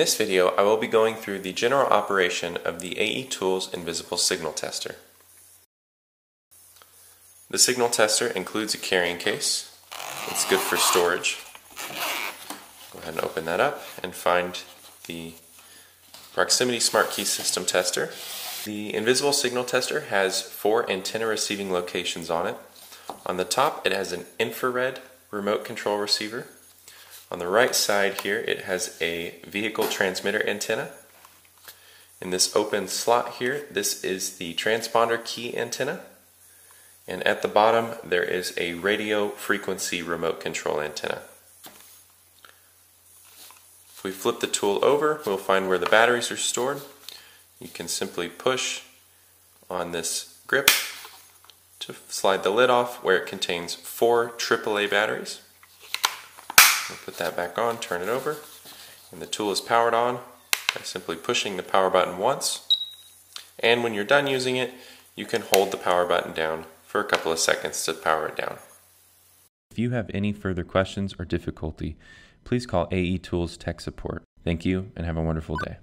In this video, I will be going through the general operation of the AE Tools Invisible Signal Tester. The signal tester includes a carrying case. It's good for storage. Go ahead and open that up and find the Proximity Smart Key System Tester. The Invisible Signal Tester has four antenna receiving locations on it. On the top, it has an infrared remote control receiver. On the right side here, it has a vehicle transmitter antenna. In this open slot here, this is the transponder key antenna. And at the bottom, there is a radio frequency remote control antenna. If we flip the tool over, we'll find where the batteries are stored. You can simply push on this grip to slide the lid off where it contains four AAA batteries. We'll put that back on, turn it over, and the tool is powered on by simply pushing the power button once. And when you're done using it, you can hold the power button down for a couple of seconds to power it down. If you have any further questions or difficulty, please call AE Tools Tech Support. Thank you and have a wonderful day.